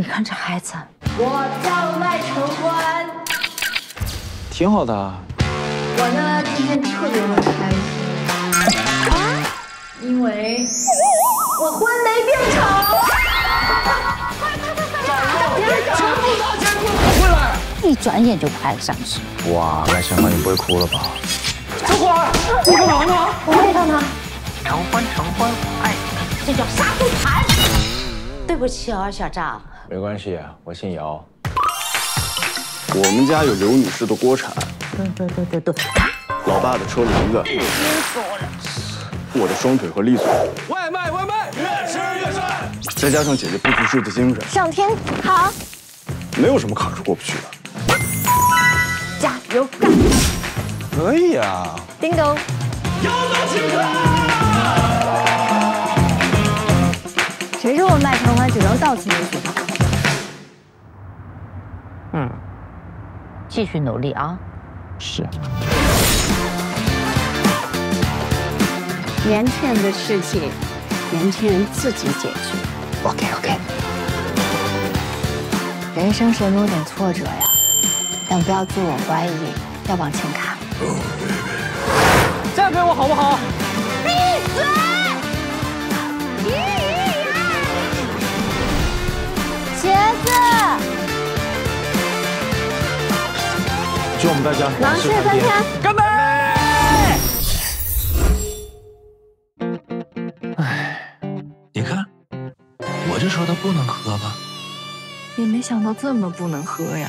你看这孩子，我叫赖承欢，挺好的。我呢今天特别的开心，啊，因为我婚没变成。一转眼就拍了上去。哇，赖承欢，你不会哭了吧？小花，你干嘛呢？我爱上他。承欢，承欢，我爱你，这叫杀猪盘。对不起哦，小赵。没关系，我姓姚。我们家有刘女士的锅铲。对对对对对。老爸的车轮子。我了。我的双腿和利索。外卖外卖，越吃越帅。再加上姐姐不服输的精神。上天好。没有什么坎是过不去的。加油干！可以啊。叮咚。姚总请客。谁说我们赖承欢只能到此为止？嗯，继续努力啊。是。年轻人的事情，年轻人自己解决。OK OK。人生谁没有点挫折呀？但不要自我怀疑，要往前看。嫁给我好不好？祝我们大家狼狈翻天，干杯！哎，你看，我就说他不能喝吧。也没想到这么不能喝呀。